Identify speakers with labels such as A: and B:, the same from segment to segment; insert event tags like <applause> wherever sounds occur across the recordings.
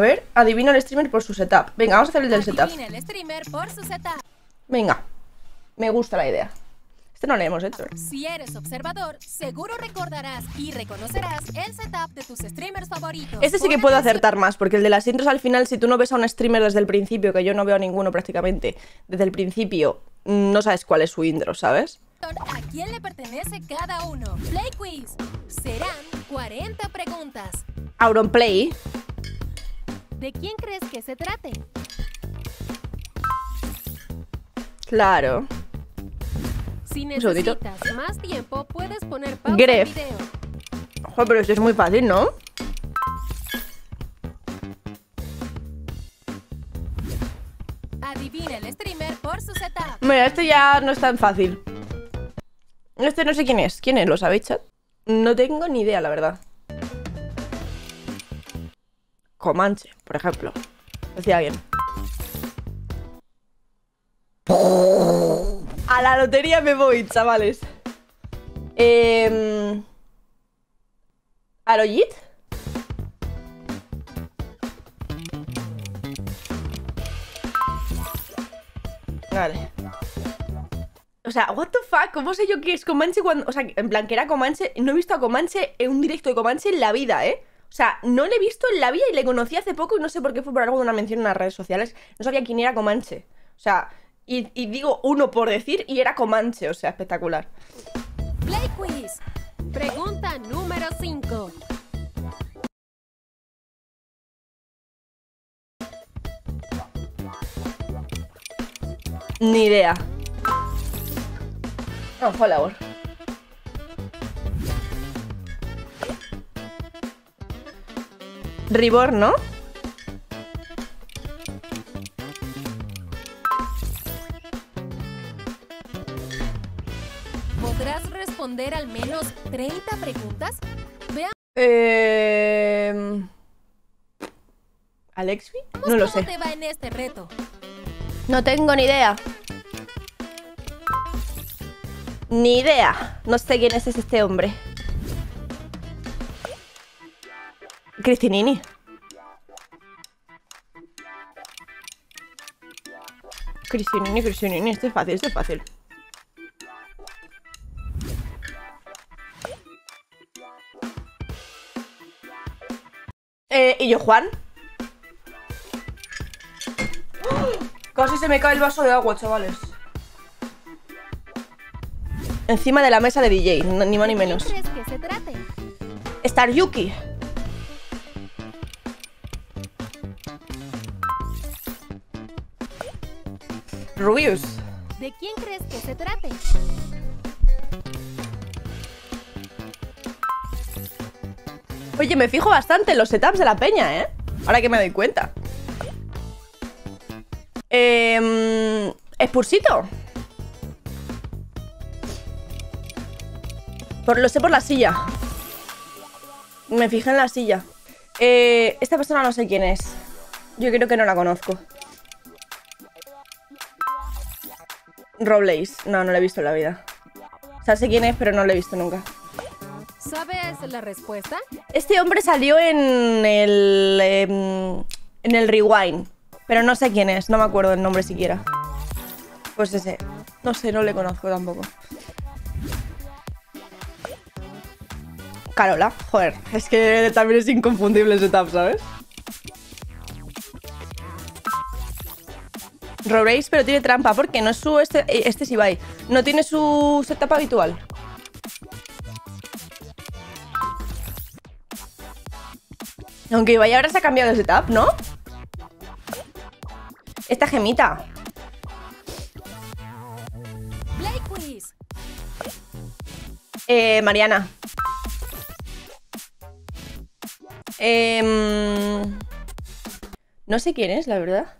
A: A ver, adivina el streamer por su setup. Venga, vamos a hacer el del setup.
B: El streamer por su setup.
A: Venga, me gusta la idea. Este no lo hemos hecho.
B: Si eres observador, seguro recordarás y reconocerás el setup de tus streamers favoritos.
A: Este sí que puedo acertar más, porque el de las intros al final, si tú no ves a un streamer desde el principio, que yo no veo a ninguno prácticamente, desde el principio, no sabes cuál es su intro, ¿sabes?
B: ¿A quién le pertenece cada uno? Play Quiz. Serán 40 preguntas.
A: Auronplay.
B: ¿De quién crees que se trate?
A: Claro.
B: Si necesitas más tiempo, puedes poner pausa
A: Gref.
B: al video.
A: Joder, pero esto es muy fácil, ¿no?
B: Adivina el streamer por su setup.
A: Mira, este ya no es tan fácil. Este no sé quién es. ¿Quién es? ¿Lo sabéis, chat? No tengo ni idea, la verdad. Comanche, por ejemplo. Decía alguien. A la lotería me voy, chavales. Eh... ¿Arojit? Vale. O sea, what the fuck, ¿cómo sé yo que es Comanche cuando... O sea, en plan, que era Comanche... No he visto a Comanche en un directo de Comanche en la vida, ¿eh? O sea, no le he visto en la vida y le conocí hace poco y no sé por qué fue por algo de una mención en las redes sociales. No sabía quién era Comanche. O sea, y, y digo uno por decir y era Comanche, o sea, espectacular.
B: Play Quiz. Pregunta número 5.
A: Ni idea. No, fue labor. Ribor, ¿no?
B: ¿Podrás responder al menos 30 preguntas? Veamos
A: Eh... ¿Alexby? No lo
B: cómo
A: sé.
B: te va en este reto.
A: No tengo ni idea. Ni idea. No sé quién es este hombre. Cristinini. Cristinini, Cristinini. Este es fácil, este es fácil. Eh, ¿y yo, Juan? Casi se me cae el vaso de agua, chavales. Encima de la mesa de DJ, ni más ni
B: ¿De quién
A: menos.
B: crees que se trate?
A: Star Yuki. Rubius.
B: ¿De quién crees que se trate?
A: Oye, me fijo bastante en los setups de la peña, ¿eh? Ahora que me doy cuenta. Eh, Spursito. Por, lo sé por la silla. Me fijé en la silla. Eh, esta persona no sé quién es. Yo creo que no la conozco. Robles. No, no la he visto en la vida. O sea, sé quién es, pero no la he visto nunca.
B: ¿Sabes la respuesta?
A: Este hombre salió en el. em, en el Rewind. Pero no sé quién es, no me acuerdo el nombre siquiera. Pues ese. No sé, no le conozco tampoco. Carola, joder, es que también es inconfundible ese tab, ¿sabes? Robrace, pero tiene trampa, porque no es su. Este, eh, este es Ibai. No tiene su setup habitual. Aunque Ibai ahora se ha cambiado de setup, ¿no? Esta gemita. Eh, Mariana. Em, no sé quién es, la verdad.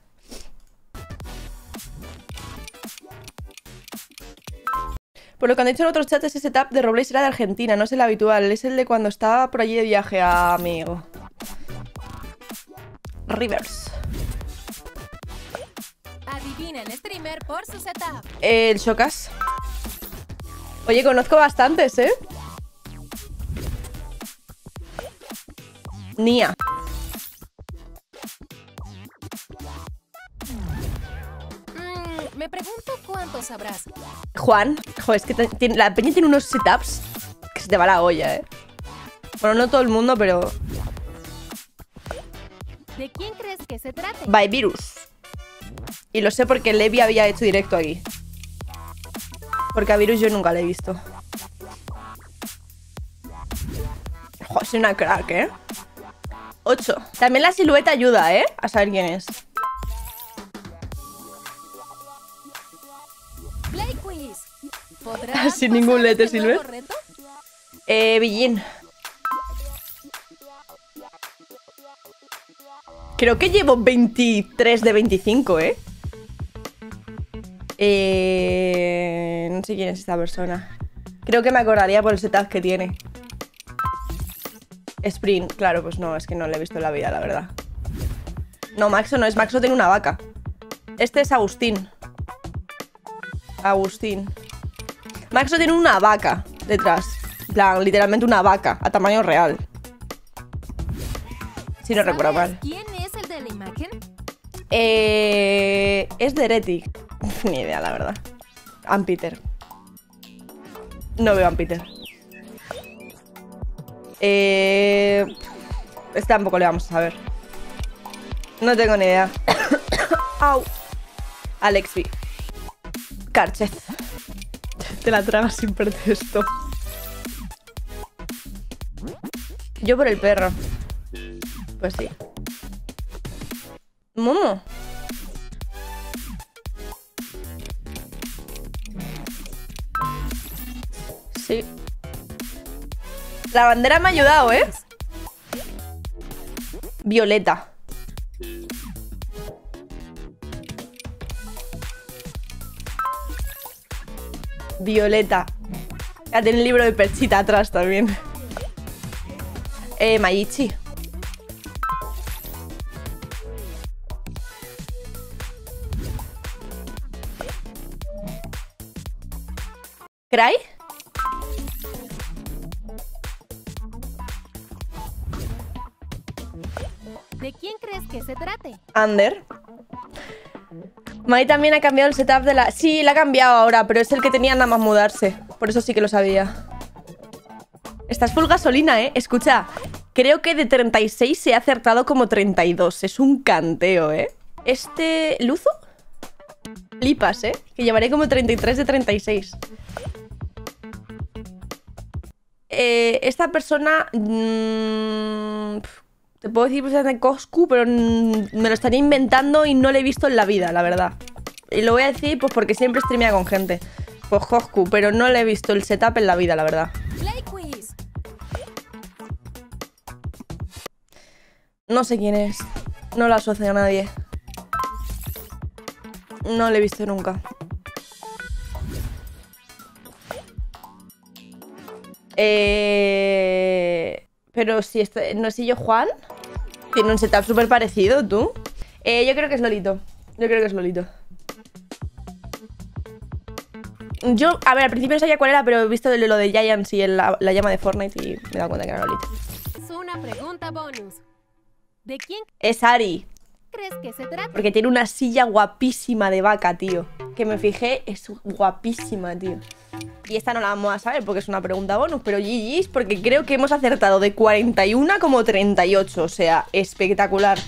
A: Por lo que han dicho en otros chats, ese setup de Robles era de Argentina, no es el habitual. Es el de cuando estaba por allí de viaje, amigo. Rivers.
B: Adivina el streamer por su setup.
A: El Chocas. Oye, conozco bastantes, ¿eh? Nia.
B: Mm, me pregunto cuántos sabrás.
A: Juan joder, es que te- tiene- la peña tiene unos setups que se te va la olla, eh. Bueno, no todo el mundo, pero.
B: ¿De quién crees que se trate?
A: By Virus. Y lo sé porque Levi había hecho directo aquí. Porque a Virus yo nunca le he visto. Joder, soy una crack, ¿eh? 8. También la silueta ayuda, ¿eh? A saber quién es. Sin ningún letter, Silver. Eh, Billín. Creo que llevo 23 de 25, ¿eh? Eh... No sé quién es esta persona. Creo que me acordaría por el setup que tiene. Sprint, claro, pues no, es que no le he visto en la vida, la verdad. No, Maxo no es. Maxo tiene una vaca. Este es Agustín. Agustín. Maxo tiene una vaca detrás. Plan, literalmente una vaca, a tamaño real. Si no recuerdo
B: ¿Sabes
A: mal.
B: ¿Quién es el de la imagen?
A: Eh, es de Heretic. <laughs> Ni idea, la verdad. Peter. No veo a Peter. Eh, este tampoco le vamos a saber. No tengo ni idea. <coughs> Au. Alexi. Carchez. Te la tragas sin pretexto. Yo por el perro. Pues sí. Momo. Sí. La bandera me ha ayudado, ¿eh? Violeta. Violeta. Ya tiene el libro de Perchita atrás también. Eh, Mayichi. ¿Cry?
B: ¿De quién crees que se trate?
A: Under. Mai también ha cambiado el setup de la... Sí, la ha cambiado ahora, pero es el que tenía nada más mudarse. Por eso sí que lo sabía. Estás full gasolina, ¿eh? Escucha, creo que de 36 se ha acertado como 32. Es un canteo, ¿eh? Este... ¿Luzo? Flipas, ¿eh? Que llevaré como 33 de 36. Eh, esta persona... mm, pf, te puedo decir precisamente Coscu, pero me lo estaría inventando y no lo he visto en la vida, la verdad. Y lo voy a decir pues porque siempre streamea con gente. Pues Coscu, pero no le he visto el setup en la vida, la verdad. No sé quién es. No lo asocio a nadie. No lo he visto nunca. Eh... Pero si este... ¿No es yo Juan? Tiene un setup súper parecido, ¿tú? Eh, yo creo que es Lolito. Yo creo que es Lolito. Yo, a ver, al principio no sabía cuál era, pero he visto lo de Giants y el- la, la llama de Fortnite y me he dado cuenta que era Lolito.
B: Es una pregunta bonus. ¿De quién
A: Es Ari.
B: Crees que se trate?
A: Porque tiene una silla guapísima de vaca, tío. Que me fijé, es guapísima, tío. Y esta no la vamos a saber porque es una pregunta bonus, pero GG's porque creo que hemos acertado de 41 como 38. O sea, espectacular.